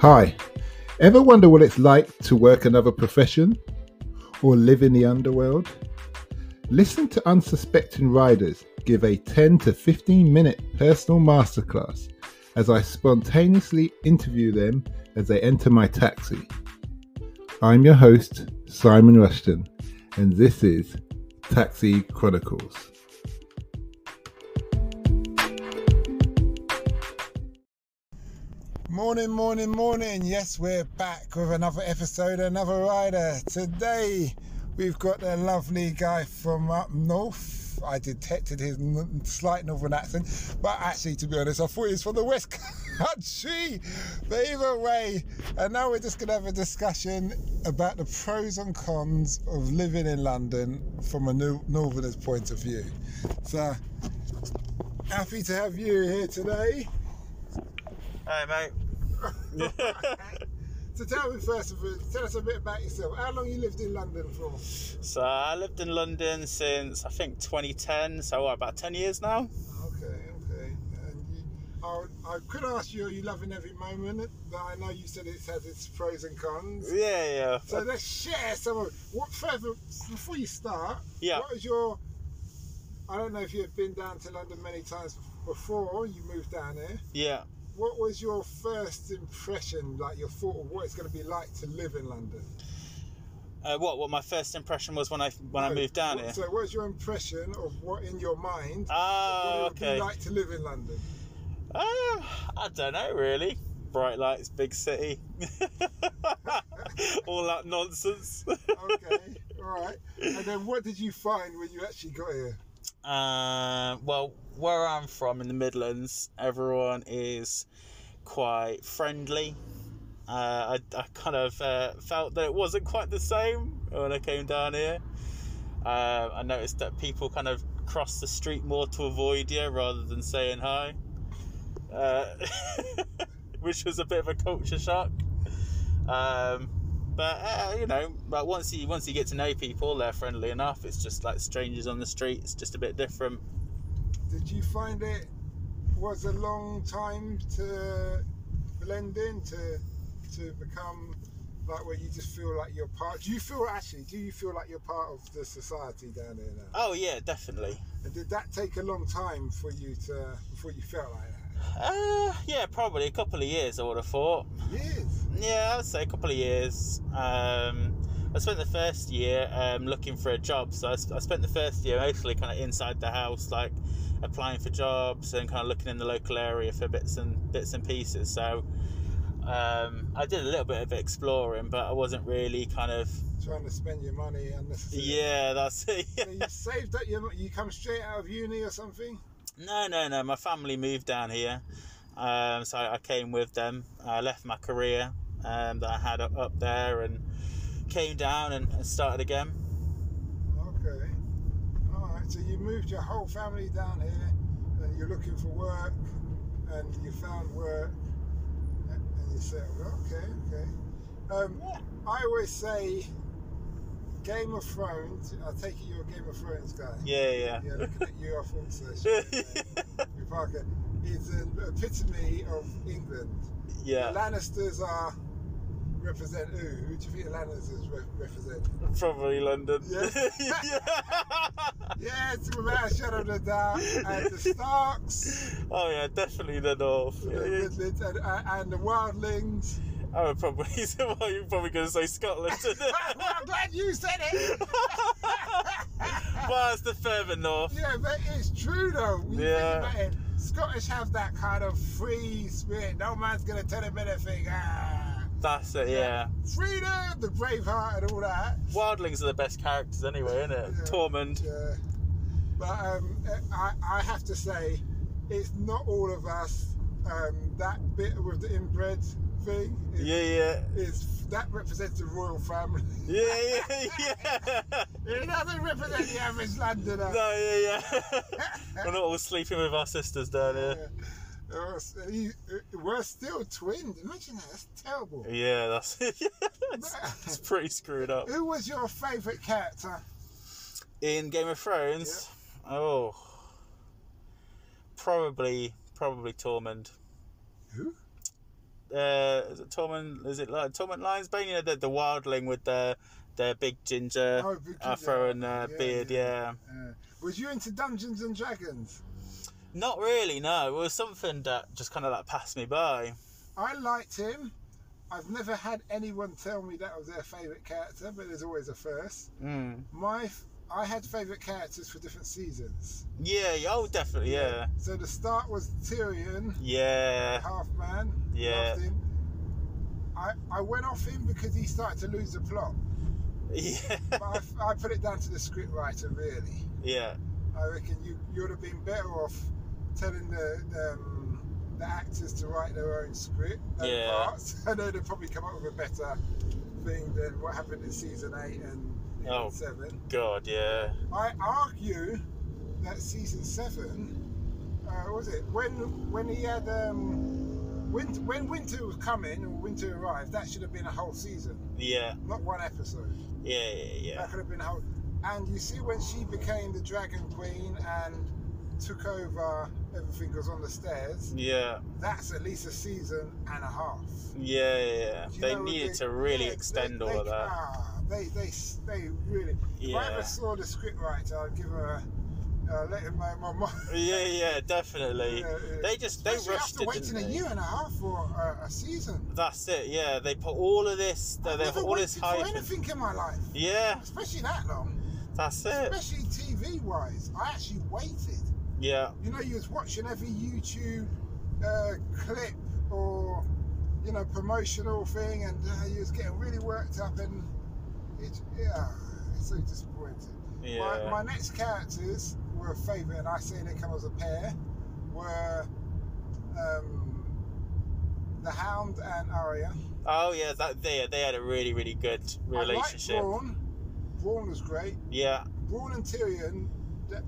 Hi. Ever wonder what it's like to work another profession or live in the underworld? Listen to unsuspecting riders give a 10 to 15 minute personal masterclass as I spontaneously interview them as they enter my taxi. I'm your host, Simon Rushton, and this is Taxi Chronicles. Morning, morning, morning. Yes, we're back with another episode, another rider. Today, we've got the lovely guy from up north. I detected his slight northern accent, but actually, to be honest, I thought he was from the West Country. But either way, and now we're just going to have a discussion about the pros and cons of living in London from a new northerner's point of view. So, happy to have you here today. Hey, mate. so tell me first of all, tell us a bit about yourself. How long you lived in London for? So I lived in London since I think 2010, so what, about 10 years now. Okay, okay. And you, I, I could ask you, are you loving every moment? But I know you said it has its pros and cons. Yeah, yeah. So let's share some of what further before you start. Yeah. What was your? I don't know if you've been down to London many times before you moved down here. Yeah what was your first impression, like your thought of what it's going to be like to live in London? Uh, what what my first impression was when I when no, I moved down what, here. So, what was your impression of what in your mind? Oh, what okay. Be like to live in London? Uh, I don't know really. Bright lights, big city, all that nonsense. okay, all right. And then, what did you find when you actually got here? Uh, well, where I'm from in the Midlands, everyone is quite friendly. Uh, I, I kind of uh, felt that it wasn't quite the same when I came down here. Uh, I noticed that people kind of cross the street more to avoid you rather than saying hi, uh, which was a bit of a culture shock. Um, but uh, you know, but once you once you get to know people, they're friendly enough. It's just like strangers on the street. It's just a bit different. Did you find it was a long time to blend in to to become like where you just feel like you're part? Do you feel actually? Do you feel like you're part of the society down there now? Oh yeah, definitely. And did that take a long time for you to before you felt like that? Uh, yeah, probably a couple of years. I would have thought. Years. Yeah, I'd say a couple of years. Um, I spent the first year um, looking for a job, so I, I spent the first year mostly kind of inside the house, like applying for jobs and kind of looking in the local area for bits and bits and pieces. So um, I did a little bit of exploring, but I wasn't really kind of trying to spend your money unnecessarily. Yeah, that's it. so you saved up. You you come straight out of uni or something? No, no, no. My family moved down here, um, so I came with them. I left my career um, that I had up, there and came down and, and started again. Okay. All right. So you moved your whole family down here, and you're looking for work, and you found work, and you said, okay, okay. Um, yeah. I always say Game of Thrones. I take it you're a Game of Thrones guy. Yeah, yeah. Yeah, looking at you, I thought so. Parker is an epitome of England. Yeah. The Lannisters are represent who? Who do you think the Lannisters re- represent? Probably London. Yeah. yeah. it's without a shadow of a doubt. And the Starks. Oh yeah, definitely the North. The, the, and, and the Wildlings. Oh, probably. well, you're probably going to say Scotland. well, I'm glad you said it. well, it's the further north. Yeah, but it's true though. Yeah. Scottish have that kind of free spirit. No man's going to tell them anything. Ah. That's it, yeah. Freedom, the Braveheart, and all that. Wildlings are the best characters anyway, isn't it? Yeah. Tormund. Yeah. But um, I, I have to say, it's not all of us. Um, that bit with the inbred thing. Is, yeah, yeah. Is that represents the royal family? Yeah, yeah, yeah. it doesn't represent the average Londoner. No, yeah, yeah. We're not all sleeping with our sisters down here. Yeah. Oh, we're still twins. Imagine that. That's terrible. Yeah, that's it's, pretty screwed up. Who was your favourite character in Game of Thrones? Yeah. Oh, probably, probably Tormund. Who? Uh, is it Tormund? Is it like Tormund Lionsbane? You know, the, the wildling with the the big ginger Oh, ginger. afro and uh, Yeah, beard. yeah. Yeah. Was you into Dungeons and Dragons? Not really. No, it was something that just kind of like passed me by. I liked him. I've never had anyone tell me that was their favourite character, but there's always a first. Mm. My, I had favourite characters for different seasons. Yeah. yeah, Oh, definitely. Yeah. So the start was Tyrion, Yeah. half man. Yeah. Loved him. I, I went off him because he started to lose the plot. Yeah. But I, I put it down to the script writer, really. yeah. I reckon you you would have been better off telling the um, the actors to write their own script, their Yeah. parts. I know they'd probably come up with a better thing than what happened in season eight and Oh. seven. God. Yeah. I argue that season seven, uh, was it when when he had um, winter, when winter was coming or winter arrived? That should have been a whole season, Yeah. not one episode. Yeah. Yeah. Yeah. That could have been a whole. And you see when she became the Dragon Queen and took over everything was on the stairs. Yeah. That's at least a season and a half. Yeah. Yeah. They needed they- to really yeah, extend they- all they- of that. ah, they, they, they really. Yeah. If I ever saw the scriptwriter, I'd give her a, uh, let him know my mind. Yeah. Yeah. Definitely. Yeah, yeah. They just they Especially rushed after it. waiting a year and a half for a, a season. That's it. Yeah. They put all of this. They, they put all this for hype. in- anything in my life, Yeah. especially that long. That's it. Especially TV wise, I actually waited. Yeah. You know, you was watching every YouTube uh, clip or you know promotional thing, and uh, you was getting really worked up, and it, yeah, it's so disappointing. Yeah. My, my next characters were a favourite, and I say they come as a pair. Were um, the Hound and Arya. Oh yeah. That they they had a really really good relationship. I liked Bronn. Bronn was great. Yeah. Bronn and Tyrion,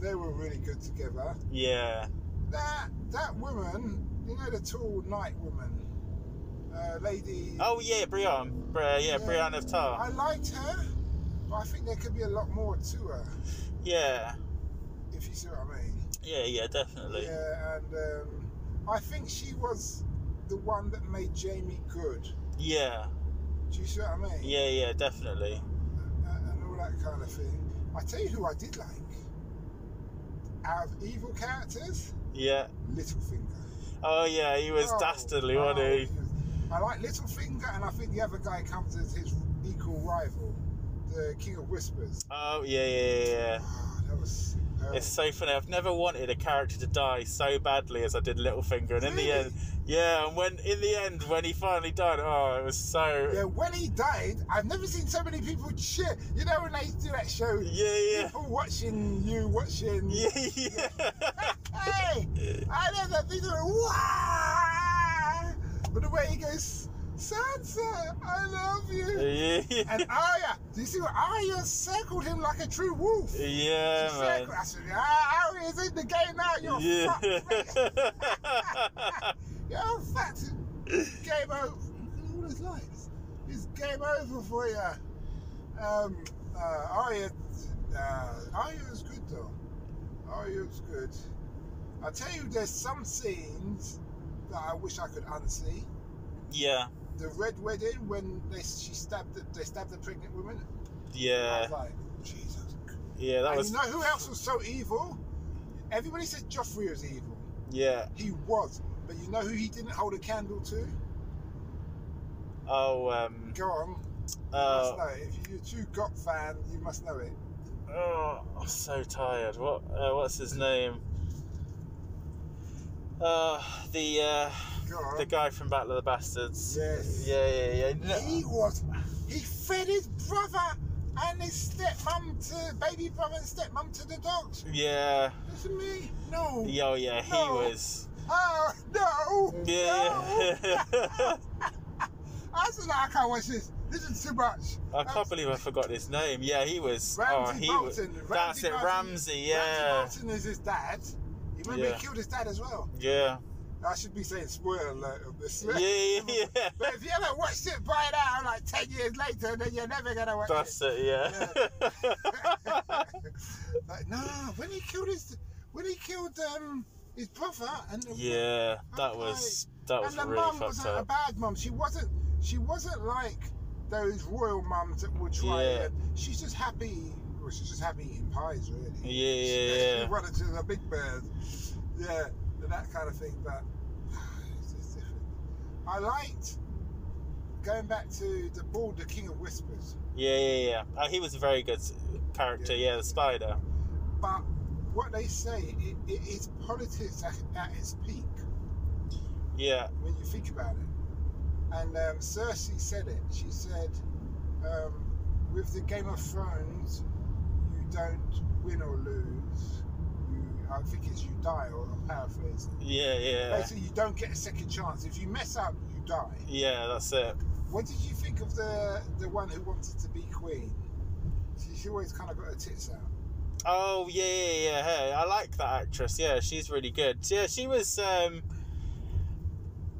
they were really good together. Yeah. That that woman, you know, the tall night woman, uh, lady. Oh yeah. Brian. Bri- yeah. Yeah. Brienne of Tarth. I liked her, but I think there could be a lot more to her, Yeah. if you see what I mean. Yeah. Yeah. Definitely. Yeah, and um, I think she was the one that made Jaime good. Yeah. Do you see what I mean? Yeah. Yeah. Definitely. Uh, and all that kind of thing. I tell you who I did like. Out of evil characters, Yeah. Littlefinger. Oh yeah. He was Oh, dastardly, oh, wasn't he? I like Littlefinger, and I think the other guy comes as his equal rival, the King of Whispers. Oh yeah. Yeah. Yeah. yeah. Ah, that was. It's so funny. I've never wanted a character to die so badly as I did Littlefinger, and in the end, yeah, and when in the end when he finally died, oh, it was so Yeah, when he died, I've never seen so many people cheer. You know when they do that show, yeah, yeah, people watching you watching. yeah, yeah. Hey, I know that people are wow. But the way he goes, Sansa, I love you. yeah. And Arya, do you see what Arya circled him like a true wolf? Yeah, She man. circled. I said, ah, Arya's in the game now. You're Yeah. fucked. You're fucked. Game over. All his lights. It's game over for you. Um, uh, Arya, uh, Arya is good though. Arya is good. I tell you, there's some scenes that I wish I could unsee. yeah, The red wedding when they she stabbed the, they stabbed the pregnant woman. I yeah, was like, Jesus. yeah. That and was you know who else was so evil? Everybody said Joffrey was evil. yeah. He was. But you know who he didn't hold a candle to? Oh, um, Go on. You must uh, know it. If you're a true GOT fan, you must know it. oh, I'm so tired. What? Uh, what's his name? Uh, the uh, the guy from Battle of the Bastards. Yes. Yeah, yeah, yeah. He was. He fed his brother and his stepmom to baby brother and stepmom to the dogs. Yeah. Listen me. No. Yo, oh, yeah, he No. was. Oh no. Yeah. No. I said, like, I can't watch this. This is too much. I can't believe I forgot his name. Yeah, he was. Ramsay oh, he was. Bolton. That's Ramsay it, Ramsay. Yeah. Ramsay Bolton is his dad. Remember Yeah. he killed his dad as well. Yeah. I should be saying spoiler alert of this. Yeah, yeah, yeah. But if you ever watched it by now, like 10 years later, then you're never going to watch That's it. it. Yeah. Like, no, when he killed his, when he killed um, his brother, and the, Yeah, that I'm was that was and the really mum wasn't a bad mum. She wasn't. She wasn't like those royal mums that would try. Yeah. And, she's just happy. Well, she's just happy eating pies, really. Yeah, yeah, She, yeah. Wanted to a big bears, Yeah, and that kind of thing. But it's just different. I liked going back to the bald, the King of Whispers. Yeah, yeah, yeah. Uh, he was a very good character. Yeah. Yeah, the spider. But what they say, it, it is politics at, at its peak. Yeah, when you think about it. And um, Cersei said it. She said, um, with the Game of Thrones, don't win or lose. You, I think it's you die, or I'm paraphrasing. yeah, yeah, Basically, you don't get a second chance. If you mess up, you die. yeah. That's it. What did you think of the the one who wanted to be queen? She, she always kind of got her tits out. Oh yeah, yeah, yeah. Hey, I like that actress. Yeah, she's really good. Yeah, she was. Um,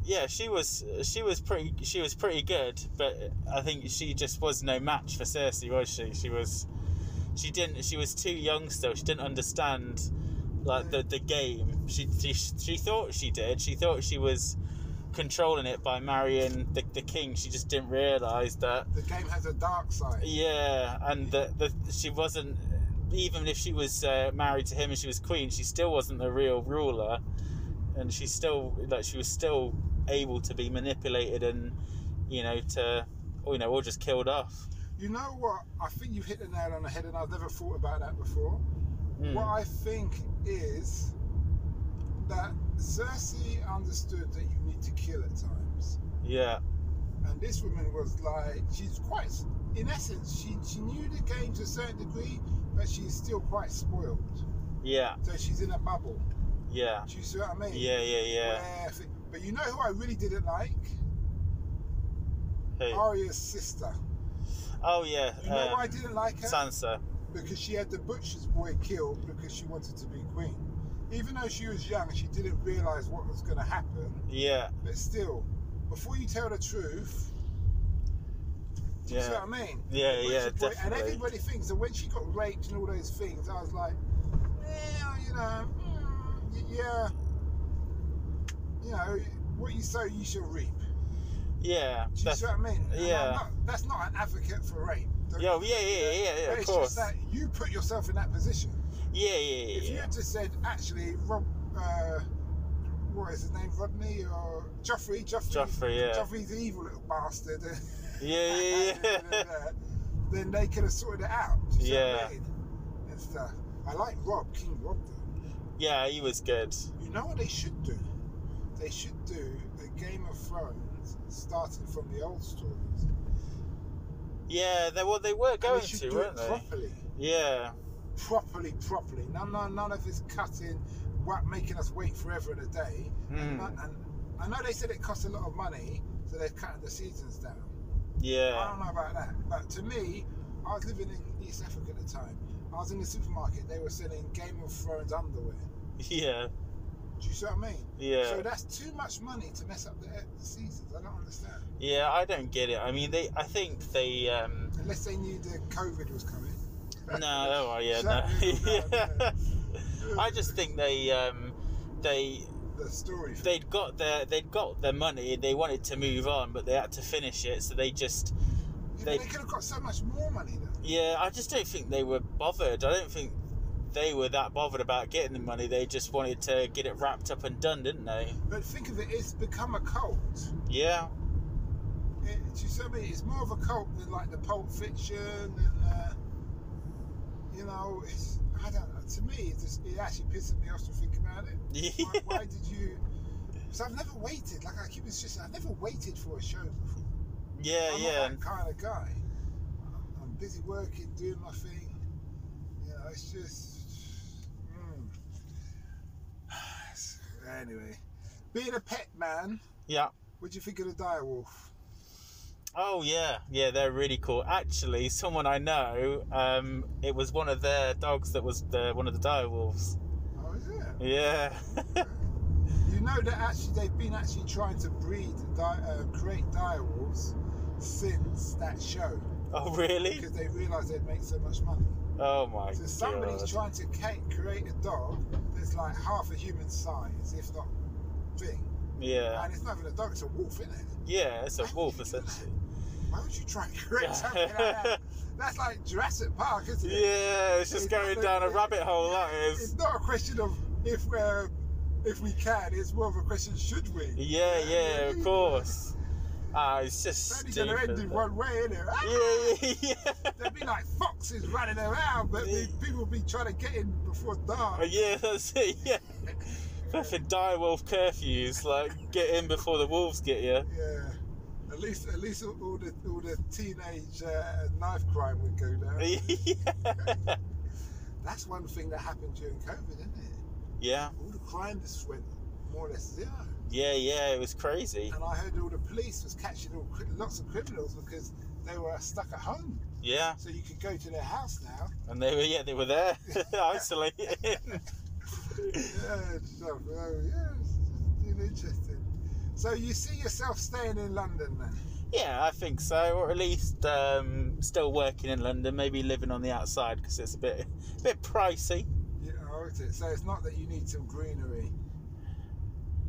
yeah, she was. She was pretty. She was pretty good, but I think she just was no match for Cersei, was she? She was. She didn't. She was too young still. She didn't understand, like the the game. She she she thought she did. She thought she was controlling it by marrying the, the king. She just didn't realize that The game has a dark side. yeah, and that the she wasn't even if she was uh, married to him and she was queen, she still wasn't the real ruler, and she still like she was still able to be manipulated and you know to or, you know or just killed off. You know what? I think you've hit the nail on the head, and I've never thought about that before. Mm. What I think is that Cersei understood that you need to kill at times. Yeah, And this woman was like, she's quite, in essence, she, she knew the game to a certain degree, but she's still quite spoiled. yeah, So she's in a bubble. yeah, Do you see what I mean? yeah, yeah, yeah. Where but you know who I really didn't like? Who? Arya's sister. Oh yeah, You know why I um, didn't like her? Sansa. because she had the butcher's boy killed because she wanted to be queen. Even though she was young, she didn't realise what was going to happen. Yeah, But still, before you tell the truth, do you see yeah, what I mean? yeah, yeah, boy- And everybody thinks that when she got raped and all those things, I was like, yeah, you know, mm, yeah, you know, what you sow, you shall reap. Yeah, Do you that's, see what I mean? And yeah. not- that's not an advocate for rape. Yeah, yeah, yeah, yeah, yeah, But of it's course. just that you put yourself in that position. Yeah, yeah, yeah, If you yeah. had just said, actually, Rob, uh, what is his name, Rodney or Joffrey? Joffrey, Joffrey, yeah. Joffrey's an evil little bastard. Yeah, yeah, yeah. then they could have sorted it out. You what I Yeah. mean? And stuff. I like Robb, King Robb. Though. Yeah, he was good. You know what they should do? They should do a Game of Thrones starting from the old stories. Yeah, they well they were going to, do weren't it they? properly. Yeah, properly, properly. None, none, none of this cutting, what making us wait forever and a day. And, Mm. and I know they said it costs a lot of money, so they're cutting the seasons down. Yeah. I don't know about that, but to me, I was living in East Africa at the time. I was in the supermarket. They were selling Game of Thrones underwear. yeah, Do you see what I mean? yeah, So that's too much money to mess up the, the seasons. I don't understand. yeah. I don't get it. I mean, they. I think they. um Unless they knew the COVID was coming. No, oh yeah, no. yeah. I just think they. um They The story. they'd got their they'd got their money. They wanted to move on, but they had to finish it. So they just. Yeah, they- they could have got so much more money though. Yeah, I just don't think they were bothered. I don't think they were that bothered about getting the money. They just wanted to get it wrapped up and done, didn't they? But think of it, it's become a cult. Yeah, It, do you see what I mean? It's more of a cult than like the Pulp Fiction uh, you know, it's, I don't know. To me, it, just, it actually pisses me off to think about it. yeah, Why, why did you... So I've never waited, like I keep insisting, I've never waited for a show before. yeah, I'm yeah. not that kind of guy. I'm busy working, doing my thing. You know, it's just... Mm. Anyway, being a pet man, yeah. what do you think of the direwolf? Oh yeah, yeah, they're really cool. Actually, someone I know, um, it was one of their dogs that was the one of the direwolves. Oh, is it? Yeah, You know that actually they've been actually trying to breed, di- uh, create direwolves since that show oh really? because they realised they'd make so much money. Oh my So somebody's god. trying to create a dog it's like half a human size, if not big. Yeah. And it's not even a dog; it's a wolf, isn't it? Yeah, it's a wolf essentially. Why would you try and create something like that? That's like Jurassic Park, isn't it? Yeah, it's just It's going down a it- rabbit hole. That is. It's not a question of if uh, if we can. It's more of a question: should we? Yeah, yeah, of course. Ah, it's just It's only going to end stupid. in but- one way, isn't it? Yeah, yeah, yeah. There'd be like foxes running around, but the people would be trying to get in before dark. Oh, yeah, that's it. Yeah. Perfect dire wolf curfews. Like, get in before the wolves get you. Yeah. At least, at least all all the all the teenage uh, knife crime would go down. yeah. That's one thing that happened during COVID, isn't it? Yeah, All the crime just went more or less zero. Yeah, yeah. It was crazy. And I heard all the police was catching all lots of criminals because they were stuck at home. Yeah, So you could go to their house now. and they were yeah they were there isolated. Yeah, so, oh, yeah, interesting. So you see yourself staying in London then? yeah, I think so, or at least um, still working in London. Maybe living on the outside because it's a bit a bit pricey. Yeah, oh, it? So it's not that you need some greenery.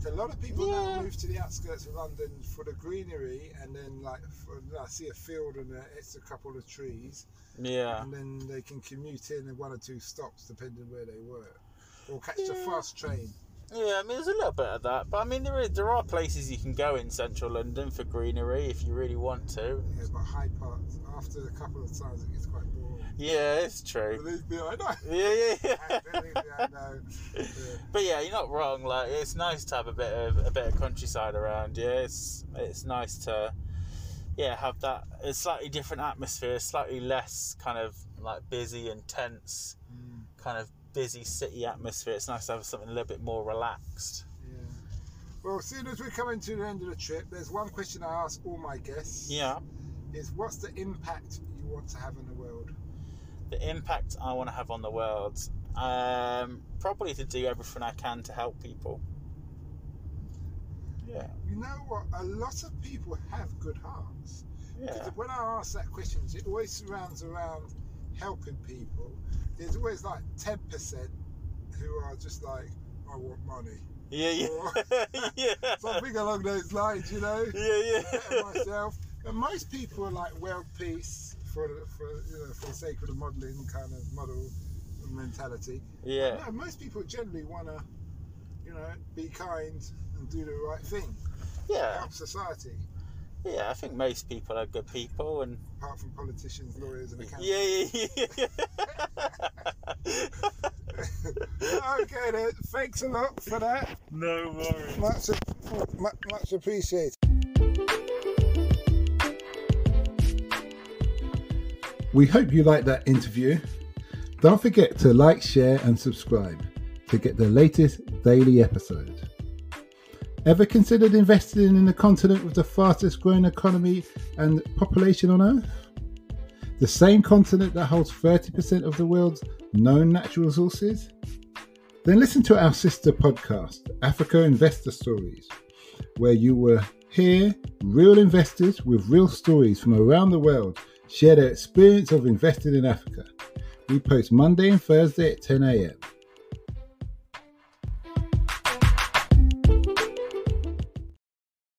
A lot of people Yeah. now move to the outskirts of London for the greenery, and then like for, I see a field and it's a couple of trees, Yeah, and then they can commute in in one or two stops depending where they work, or catch the Yeah. fast train. Yeah. I mean, there's a little bit of that, but I mean, there is, there are places you can go in central London for greenery if you really want to. Yeah, but Hyde Park after a couple of times it gets quite boring. Yeah, it's true. Believe me, I know. Yeah, yeah, yeah. Believe me, I know. Yeah. But yeah, you're not wrong. Like it's nice to have a bit of a bit of countryside around. Yeah, it's it's nice to yeah have that a slightly different atmosphere, slightly less kind of like busy and tense, Mm, kind of busy city atmosphere. It's nice to have something a little bit more relaxed. yeah. Well, as soon as we're coming to the end of the trip, there's one question I ask all my guests. Yeah, Is what's the impact you want to have in the world? the impact I want to have on the world. Um, probably to do everything I can to help people. Yeah, You know what? A lot of people have good hearts. yeah, Because when I ask that question, it always surrounds around helping people. There's always like 10% who are just like, I want money. yeah, yeah, yeah, Something along those lines, you know? yeah, yeah. myself. And most people are like world peace for the, for you know for the sake of the modelling kind of model mentality. Yeah. No, most people generally want to, you know, be kind and do the right thing, Yeah, help society. Yeah. I think most people are good people, and Apart from politicians, lawyers, and accountants. yeah, yeah, yeah. okay, then. Thanks a lot for that. no worries. Much, much, much appreciated. We hope you liked that interview. Don't forget to like, share, and subscribe to get the latest daily episode. Ever considered investing in the continent with the fastest growing economy and population on Earth? The same continent that holds 30% of the world's known natural resources? Then listen to our sister podcast, Africa Investor Stories, where you will hear real investors with real stories from around the world share their experience of investing in Africa. We post Monday and Thursday at 10 a.m.